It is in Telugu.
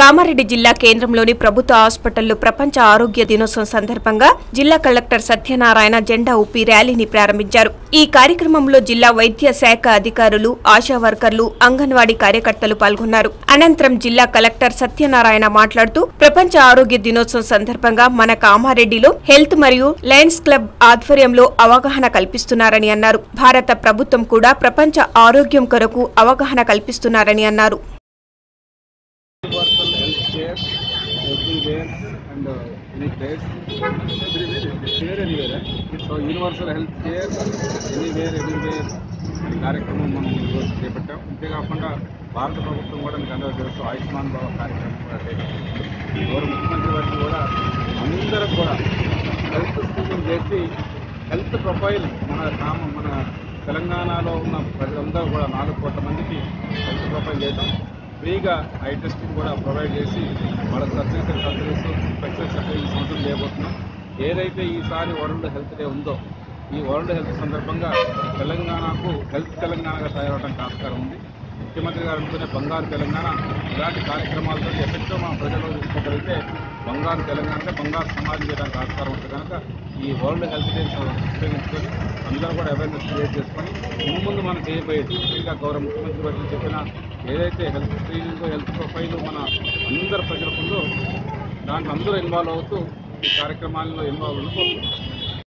కామారెడ్డి జిల్లా కేంద్రంలోని ప్రభుత్వ హాస్పిటల్లో ప్రపంచ ఆరోగ్య దినోత్సవం సందర్భంగా జిల్లా కలెక్టర్ సత్యనారాయణ జెండా ఊపి ర్యాలీని ప్రారంభించారు. ఈ కార్యక్రమంలో జిల్లా వైద్య శాఖ అధికారులు ఆశా వర్కర్లు అంగన్వాడీ కార్యకర్తలు పాల్గొన్నారు. అనంతరం జిల్లా కలెక్టర్ సత్యనారాయణ మాట్లాడుతూ ప్రపంచ ఆరోగ్య దినోత్సవం సందర్భంగా మన కామారెడ్డిలో హెల్త్ మరియు లయన్స్ క్లబ్ ఆధ్వర్యంలో అవగాహన కల్పిస్తున్నారని అన్నారు. భారత ప్రభుత్వం కూడా ప్రపంచ ఆరోగ్యం కొరకు అవగాహన కల్పిస్తున్నారని అన్నారు universal health care everywhere and uh, any place here anywhere so universal health care anywhere anywhere అనే కార్యక్రమం మనం ఈరోజు చేపట్టాం. అంతేకాకుండా భారత ప్రభుత్వం కూడా మీకు అందరూ తెలుసు ఆయుష్మాన్ భవ కార్యక్రమం కూడా చేపట్టాం గౌరవ ముఖ్యమంత్రి వారికి కూడా అందరూ కూడా హెల్త్ స్కీమ్ చేసి హెల్త్ ప్రొఫైల్ మన గ్రామ మన తెలంగాణలో ఉన్న ప్రజలందరూ కూడా నాలుగు కోట్ల మందికి హెల్త్ ప్రొఫైల్ చేయడం ఫ్రీగా ఐ టెస్టింగ్ కూడా ప్రొవైడ్ చేసి వాళ్ళ సర్జికల్ సర్జరీస్ స్పెషల్ సర్జరీ ఈ సంవత్సరం చేయబోతున్నాం. ఏదైతే ఈసారి వరల్డ్ హెల్త్ డే ఉందో ఈ వరల్డ్ హెల్త్ సందర్భంగా తెలంగాణకు హెల్త్ తెలంగాణగా తయారవడానికి ఆస్కారం ఉంది. ముఖ్యమంత్రి గారు అనుకునే బంగారు తెలంగాణ ఇలాంటి కార్యక్రమాలతో ఎఫెక్ట్గా మన ప్రజలు తీసుకోగలిగితే బంగారు తెలంగాణ బంగారు సమాజం చేయడానికి ఆస్కారం ఉంటుంది కనుక ఈ వరల్డ్ హెల్త్ డే ఉపయోగించుకొని అందరూ కూడా అవేర్నెస్ క్రియేట్ చేసుకొని ముందు ముందు మనం చేయబోయేది ఇంకా గౌరవ ముఖ్యమంత్రి గారు చెప్పిన ఏదైతే హెల్త్ స్క్రీనింగ్ హెల్త్ ప్రొఫైల్ మన అందరు ప్రజలకు ఉందో దాంట్లో అందరూ ఇన్వాల్వ్ అవుతూ ఈ కార్యక్రమాల్లో ఇన్వాల్వ్ అనుకుంటున్నాం